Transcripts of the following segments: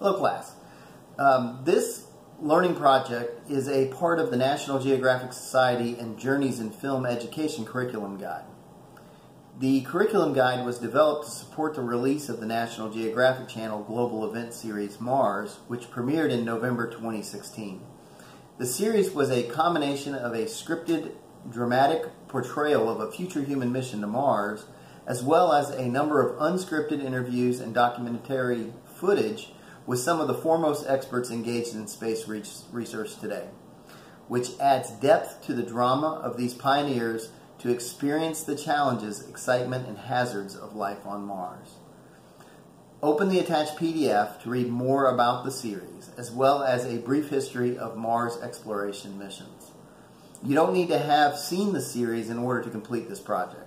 Hello class. Um, this learning project is a part of the National Geographic Society and Journeys in Film Education Curriculum Guide. The curriculum guide was developed to support the release of the National Geographic Channel global event series Mars, which premiered in November 2016. The series was a combination of a scripted, dramatic portrayal of a future human mission to Mars, as well as a number of unscripted interviews and documentary footage with some of the foremost experts engaged in space research today, which adds depth to the drama of these pioneers to experience the challenges, excitement, and hazards of life on Mars. Open the attached PDF to read more about the series, as well as a brief history of Mars exploration missions. You don't need to have seen the series in order to complete this project.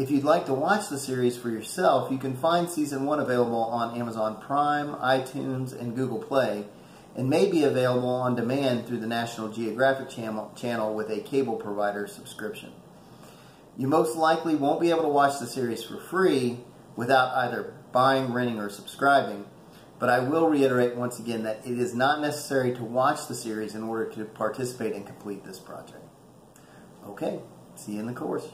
If you'd like to watch the series for yourself, you can find Season 1 available on Amazon Prime, iTunes, and Google Play, and may be available on demand through the National Geographic channel, channel with a cable provider subscription. You most likely won't be able to watch the series for free without either buying, renting, or subscribing, but I will reiterate once again that it is not necessary to watch the series in order to participate and complete this project. Okay, see you in the course.